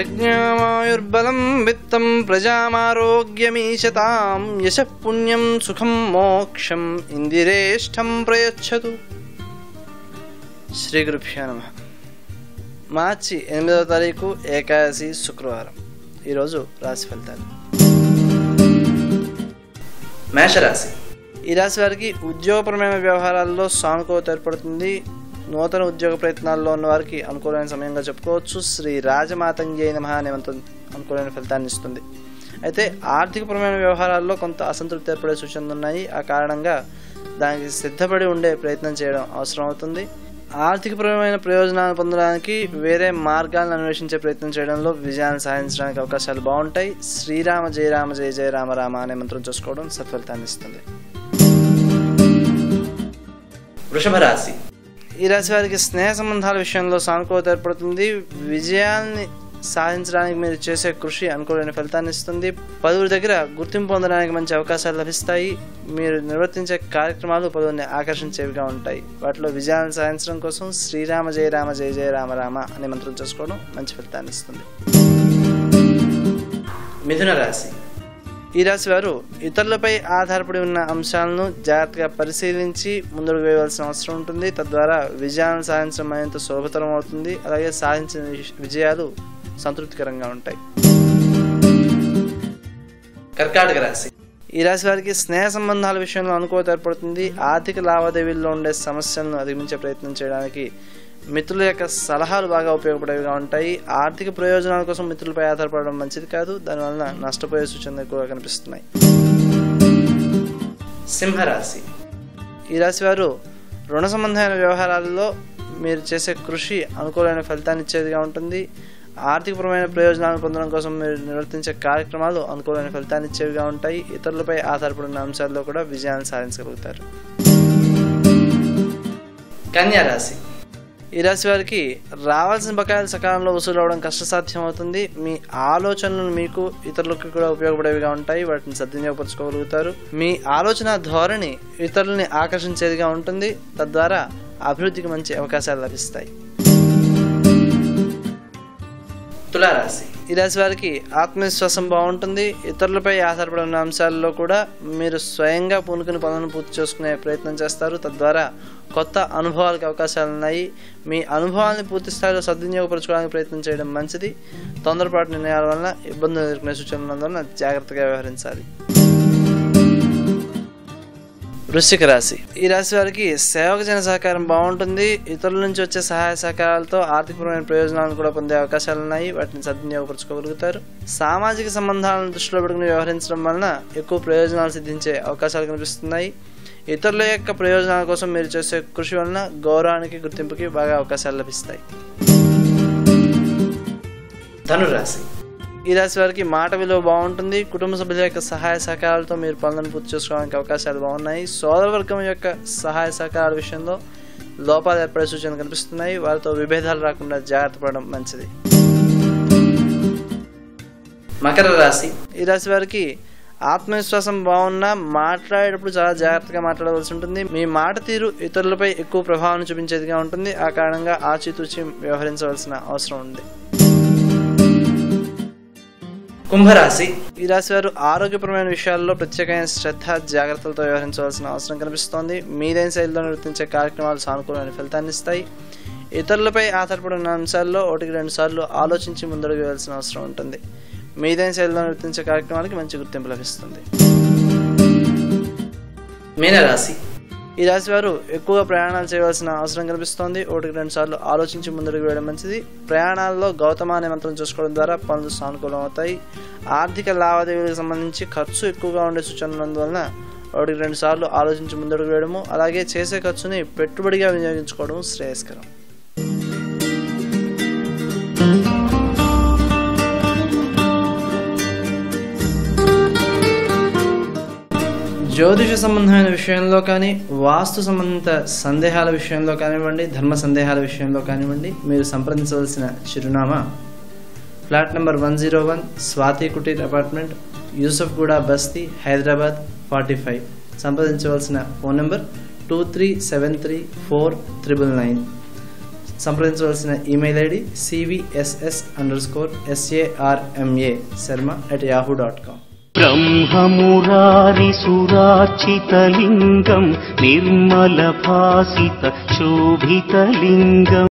ప్రజ్ఞామాయుర్బలం విత్తం ప్రజామారోగ్యమీశతాం యశ పుణ్యం సుఖం మోక్షం ఇందిరేష్టం ప్రయచ్చతు శ్రీ గురుభ్యో నమ మార్చి ఎనిమిదవ తారీఖు ఏకాదశి శుక్రవారం. ఈరోజు రాశి ఫలితాలు. మేషరాశి. ఈ రాశి వారికి ఉద్యోగపరమైన వ్యవహారాల్లో సానుకూలత ఏర్పడుతుంది. నూతన ఉద్యోగ ప్రయత్నాల్లో ఉన్న వారికి అనుకూలమైన సమయంగా చెప్పుకోవచ్చు. శ్రీ రాజమాతంగి అయిన అనే అనుకూలమైన ఫలితాన్ని ఇస్తుంది. అయితే ఆర్థికపరమైన వ్యవహారాల్లో కొంత అసంతృప్తి ఏర్పడే సూచనలు ఉన్నాయి. ఆ కారణంగా దానికి సిద్ధపడి ఉండే ప్రయత్నం చేయడం అవసరం అవుతుంది. ఆర్థికపరమైన ప్రయోజనాలను పొందడానికి వేరే మార్గాలను అన్వేషించే ప్రయత్నం చేయడంలో విజయాన్ని సాధించడానికి అవకాశాలు బాగుంటాయి. శ్రీరామ జయరామ జయ జయ రామ రామ అనే మంత్రం చూసుకోవడం సత్ఫలితాన్ని ఇస్తుంది. వృషభ రాశి ఈ రాశి వారికి స్నేహ సంబంధాల విషయంలో సానుకూలత ఏర్పడుతుంది. విజయాన్ని సాధించడానికి మీరు చేసే కృషి అనుకూలమైన ఫలితాన్ని ఇస్తుంది. పలువురి దగ్గర గుర్తింపు పొందడానికి మంచి అవకాశాలు లభిస్తాయి. మీరు నిర్వర్తించే కార్యక్రమాలు పలువురిని ఆకర్షించేవిగా ఉంటాయి. వాటిలో విజయాన్ని సాధించడం కోసం శ్రీరామ జయ రామ జయ జయ రామ రామ అనే మంత్రం చేసుకోవడం మంచి ఫలితాన్ని ఇస్తుంది. మిథున రాశి. ఈ రాశి వారు ఇతరులపై ఆధారపడి ఉన్న అంశాలను జాగ్రత్తగా పరిశీలించి ముందుకు వేయవలసిన అవసరం ఉంటుంది. తద్వారా విజయాలను సాధించడం మరింత సులభతరం అవుతుంది. అలాగే సాధించిన విజ- విజయాలు సంతృప్తికరంగా ఉంటాయి. కర్కాటక రాశి. ఈ రాశి వారికి స్నేహ సంబంధాల విషయంలో అనుకూలత ఏర్పడుతుంది. ఆర్థిక లావాదేవీల్లో ఉండే సమస్యలను అధిగమించే ప్రయత్నం చేయడానికి మిత్రుల యొక్క సలహాలు బాగా ఉపయోగపడేవిగా ఉంటాయి. ఆర్థిక ప్రయోజనాల కోసం మిత్రులపై ఆధారపడడం మంచిది కాదు. దానివలన నష్టపోయే సూచనలు ఎక్కువగా కనిపిస్తున్నాయి. సింహరాశి. ఈ రాశి వారు రుణ సంబంధమైన వ్యవహారాలలో మీరు చేసే కృషి అనుకూలమైన ఫలితాన్ని ఇచ్చేదిగా ఉంటుంది. ఆర్థికపరమైన ప్రయోజనాలను పొందడం కోసం మీరు నిర్వర్తించే కార్యక్రమాలు అనుకూలమైన ఫలితాన్ని ఇచ్చేవిగా ఉంటాయి. ఇతరులపై ఆధారపడిన అంశాల్లో కూడా విజయాన్ని సాధించగలుగుతారు. కన్యారాశి రాశి. ఈ రాశి వారికి రావాల్సిన బకాయిలు సకాలంలో వసూలు అవడం కష్టసాధ్యం అవుతుంది మీ ఆలోచనలు మీకు ఇతరులకు కూడా ఉపయోగపడేవిగా ఉంటాయి. వాటిని సద్వినియోగపరచుకోగలుగుతారు. మీ ఆలోచన ధోరణి ఇతరులని ఆకర్షించేదిగా ఉంటుంది. తద్వారా అభివృద్ధికి మంచి అవకాశాలు లభిస్తాయి. తులారాశి. ఈ రాశి వారికి ఆత్మవిశ్వాసం బాగుంటుంది. ఇతరులపై ఆధారపడి ఉన్న అంశాల్లో కూడా మీరు స్వయంగా పూనుకుని పనులను పూర్తి చేసుకునే ప్రయత్నం చేస్తారు. తద్వారా కొత్త అనుభవాలకు అవకాశాలు ఉన్నాయి. మీ అనుభవాన్ని పూర్తి స్థాయిలో సద్వినియోగపరచుకోవడానికి ప్రయత్నం చేయడం మంచిది. తొందరపాటు నిర్ణయాల వలన ఇబ్బందులు ఎదుర్కొనే సూచనలు ఉన్నందువలన జాగ్రత్తగా వ్యవహరించాలి. వృశ్చిక రాశి. ఈ రాశి వారికి సేవక జన సహకారం బాగుంటుంది. ఇతరుల నుంచి వచ్చే సహాయ సహకారాలతో ఆర్థికపరమైన ప్రయోజనాలను కూడా పొందే అవకాశాలు ఉన్నాయి. వాటిని సద్వినియోగపరచుకోగలుగుతారు. సామాజిక సంబంధాలను దృష్టిలో పెట్టుకుని వ్యవహరించడం వలన ఎక్కువ ప్రయోజనాలు సిద్ధించే అవకాశాలు కనిపిస్తున్నాయి. ఇతరుల యొక్క ప్రయోజనాల కోసం మీరు చేసే కృషి వలన గౌరవానికి గుర్తింపుకి బాగా అవకాశాలు లభిస్తాయి. ధనురాశి. ఈ రాశి వారికి మాట విలువ బాగుంటుంది. కుటుంబ సభ్యుల యొక్క సహాయ సహకారాలతో మీరు పనులను పూర్తి చేసుకోవడానికి అవకాశాలు బాగున్నాయి. సోదరవర్గం యొక్క సహాయ సహకారాల విషయంలో లోపాలు ఏర్పడే సూచనలు కనిపిస్తున్నాయి. వారితో విభేదాలు రాకుండా జాగ్రత్త పడడం మంచిది. మకర రాశి. ఈ రాశి వారికి ఆత్మవిశ్వాసం బాగున్నా మాట్లాడేటప్పుడు చాలా జాగ్రత్తగా మాట్లాడవలసి ఉంటుంది. మీ మాట తీరు ఇతరులపై ఎక్కువ ప్రభావం చూపించేదిగా ఉంటుంది. ఆ కారణంగా ఆచితూచి వ్యవహరించవలసిన అవసరం ఉంది. కుంభరాశి. ఈ రాశి వారు ఆరోగ్యపరమైన విషయాల్లో ప్రత్యేకమైన శ్రద్ధ జాగ్రత్తలతో వ్యవహరించవలసిన అవసరం కనిపిస్తోంది. మీదైన శైలిలో నిర్వర్తించే కార్యక్రమాలు సానుకూలమైన ఫలితాన్ని ఇస్తాయి. ఇతరులపై ఆధారపడి ఉన్న అంశాల్లో ఒకటికి రెండు సార్లు ఆలోచించి ముందడుగు వేయాల్సిన అవసరం ఉంటుంది. మీదైన శైలిలో నిర్వర్తించే కార్యక్రమాలకి మంచి గుర్తింపు లభిస్తుంది. మీనరాశి. ఈ రాశి వారు ఎక్కువగా ప్రయాణాలు చేయవలసిన అవసరం కనిపిస్తోంది. ఒకటికి రెండు సార్లు ఆలోచించి ముందుకు వేయడం మంచిది. ప్రయాణాల్లో గౌతమ అనే మంత్రం చూసుకోవడం ద్వారా పనులు సానుకూలం అవుతాయి ఆర్థిక లావాదేవీలకు సంబంధించి ఖర్చు ఎక్కువగా ఉండే సూచనలు ఒకటికి రెండు సార్లు ఆలోచించి ముందడుగు వేయడము అలాగే చేసే ఖర్చుని పెట్టుబడిగా వినియోగించుకోవడం శ్రేయస్కరం. జ్యోతిష సంబంధమైన విషయంలో కానీ వాస్తు సంబంధిత సందేహాల విషయంలో కానివ్వండి ధర్మ సందేహాల విషయంలో కానివ్వండి మీరు సంప్రదించవలసిన చిరునామా. Flat number one zero one Swathi Kuteer apartment Yousufguda Basti Hyderabad forty five. సంప్రదించవలసిన phone number two three seven three four triple nine. సంప్రదించవలసిన email ID CVSS underscore SARMA Sharma at Yahoo dot com. ब्रह्ममुरारिसुरार्चितलिङ्गम् निर्मलभासित शोभितलिङ्गम्